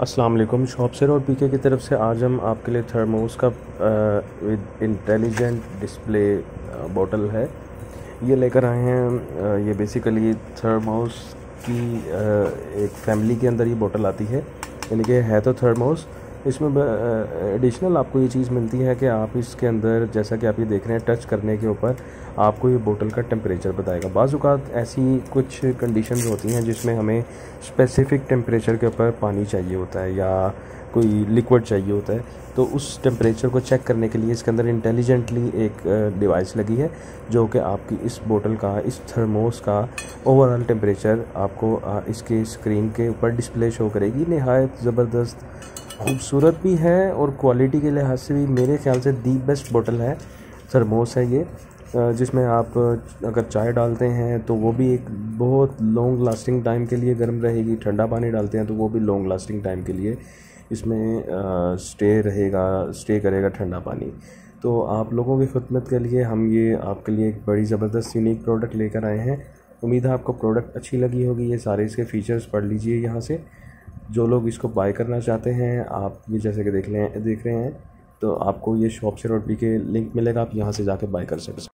अस्सलाम वालेकुम। शॉप से और पीके की तरफ़ से आज हम आपके लिए थर्मोस का विद इंटेलिजेंट डिस्प्ले बॉटल है। ये लेकर आए हैं ये बेसिकली थर्मोस की आ, एक फैमिली के अंदर ये बॉटल आती है। यानी कि है तो थर्मोस इसमें एडिशनल आपको ये चीज़ मिलती है कि आप इसके अंदर, जैसा कि आप ये देख रहे हैं टच करने के ऊपर आपको ये बोतल का टेम्परेचर बताएगा। बाज़ात ऐसी कुछ कंडीशन होती हैं जिसमें हमें स्पेसिफ़िक टेम्परेचर के ऊपर पानी चाहिए होता है या कोई लिक्विड चाहिए होता है। तो उस टेम्परेचर को चेक करने के लिए इसके अंदर इंटेलिजेंटली एक डिवाइस लगी है जो कि आपकी इस बोतल का, इस थर्मोस का ओवरऑल टेम्परेचर आपको इसके स्क्रीन के ऊपर डिस्प्ले शो करेगी। नहायत ज़बरदस्त खूबसूरत भी है और क्वालिटी के लिहाज से भी मेरे ख्याल से दी बेस्ट बोतल है। सरमोस है ये जिसमें आप अगर चाय डालते हैं तो वो भी एक बहुत लॉन्ग लास्टिंग टाइम के लिए गर्म रहेगी, ठंडा पानी डालते हैं तो वो भी लॉन्ग लास्टिंग टाइम के लिए इसमें स्टे रहेगा स्टे करेगा ठंडा पानी। तो आप लोगों की खदमत के लिए हम ये आपके लिए एक बड़ी ज़बरदस्त यूनिक प्रोडक्ट लेकर आए हैं। उम्मीद है आपको प्रोडक्ट अच्छी लगी होगी। ये सारे इसके फ़ीचर्स पढ़ लीजिए यहाँ से। जो लोग इसको बाय करना चाहते हैं, आप ये जैसे कि देख लें, देख रहे हैं तो आपको ये शॉप से रोटी के लिंक मिलेगा, आप यहाँ से जाके बाय कर सकते